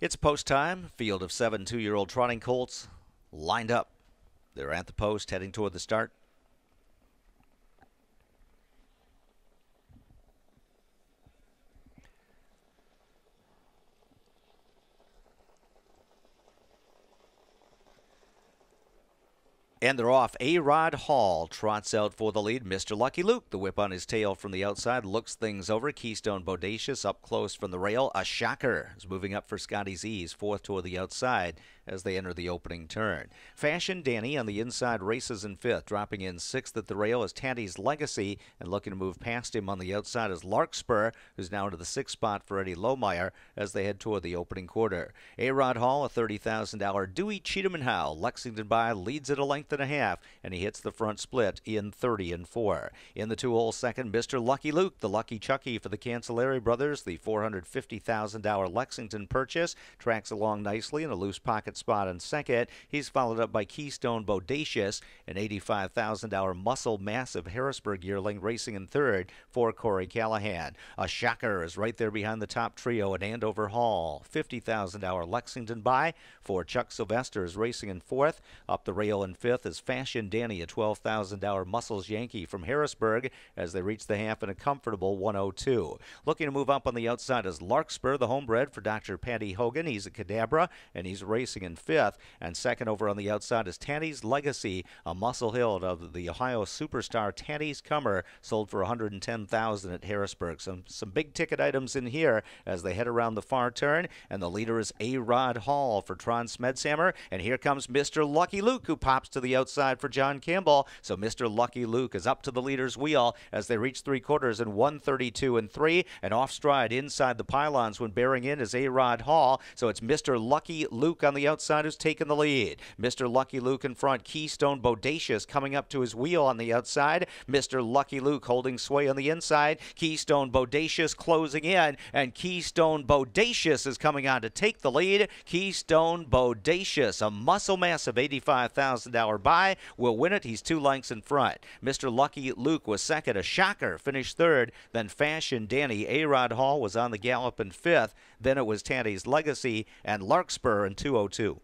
It's post time. Field of seven two year old trotting colts lined up. They're at the post heading toward the start. And they're off. A Rod Hall trots out for the lead. Mr. Lucky Luke, the whip on his tail from the outside, looks things over. Keystone Bodacious up close from the rail. A shocker is moving up for Scotty Z's fourth toward the outside as they enter the opening turn. Fashion Danny on the inside races in fifth, dropping in sixth at the rail is Tandy's Legacy, and looking to move past him on the outside is Larkspur, who's now into the sixth spot for Eddie Lohmeyer as they head toward the opening quarter. A Rod Hall, a $30,000 Deweycheatumnhowe. Lexington buy leads at a length and a half, and he hits the front split in 30 and 4. In the two hole second, Mr. Lucky Luke, the Lucky Chucky for the Cancelleri brothers, the $450,000 Lexington purchase, tracks along nicely in a loose pocket spot in second. He's followed up buy Keystone Bodacious, an $85,000 Muscle Massive Harrisburg yearling racing in third for Corey Callahan. A shocker is right there behind the top trio at Andover Hall. $50,000 Lexington by for Chuck Sylvester is racing in fourth. Up the rail in fifth is Fashion Danny, a $12,000 Muscles Yankee from Harrisburg as they reach the half in a comfortable 102. Looking to move up on the outside is Larkspur, the homebred for Dr. Patty Hogan. He's a Kadabra and he's racing in fifth. And second over on the outside is Tanny's Legacy, a Muscle Hill of the Ohio superstar Tanny's Comer, sold for 110000 at Harrisburg. Some, some big ticket items in here as they head around the far turn. And the leader is A Rod Hall for Trond Smedshammer. And here comes Mr. Lucky Luke, who pops to the outside for John Campbell. So Mr. Lucky Luke is up to the leader's wheel as they reach three quarters in 132 and 3. And off stride inside the pylons when bearing in is A Rod Hall. So it's Mr. Lucky Luke on the outside who's taken the lead. Mr. Lucky Luke in front. Keystone Bodacious coming up to his wheel on the outside. Mr. Lucky Luke holding sway on the inside. Keystone Bodacious closing in, and Keystone Bodacious is coming on to take the lead. Keystone Bodacious, a Muscle Massive $85,000 buy, will win it. He's two lengths in front. Mr. Lucky Luke was second. A shocker finished third. Then Fashion Danny A Rod Hall was on the gallop in fifth. Then it was Tandy's Legacy and Larkspur in 202.